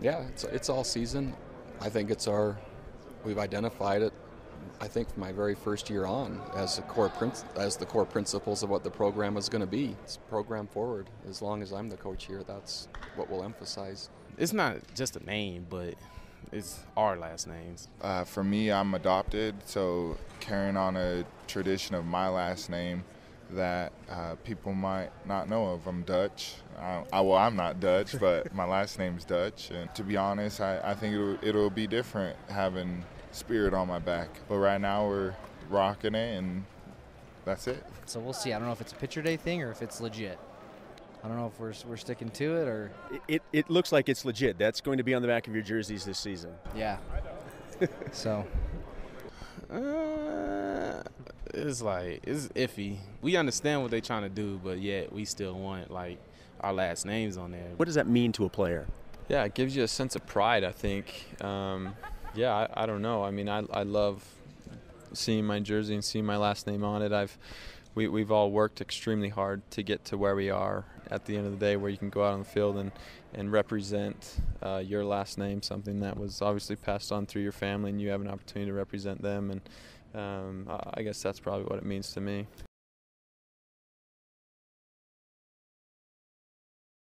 Yeah, it's, it's all season. I think it's our, we've identified it, I think from my very first year on as a core princ- as the core principles of what the program is going to be. It's program forward. As long as I'm the coach here, that's what we'll emphasize. It's not just a name, but it's our last names. Uh, for me, I'm adopted, so carrying on a tradition of my last name that uh, people might not know of. I'm Dutch. I, I, well, I'm not Dutch, but my last name's Dutch. And to be honest, I, I think it'll, it'll be different having Spirit on my back. But right now, we're rocking it, and that's it. So we'll see. I don't know if it's a pitcher day thing or if it's legit. I don't know if we're, we're sticking to it or. It, it, it looks like it's legit. That's going to be on the back of your jerseys this season. Yeah. so. Uh, it's like it's iffy. We understand what they're trying to do, but yet we still want like our last names on there. What does that mean to a player? Yeah, it gives you a sense of pride. I think. Um, yeah, I, I, don't know. I mean, I, I love seeing my jersey and seeing my last name on it. I've we, we've all worked extremely hard to get to where we are at the end of the day, where you can go out on the field and and represent uh, your last name, something that was obviously passed on through your family, and you have an opportunity to represent them. And um, I guess that's probably what it means to me.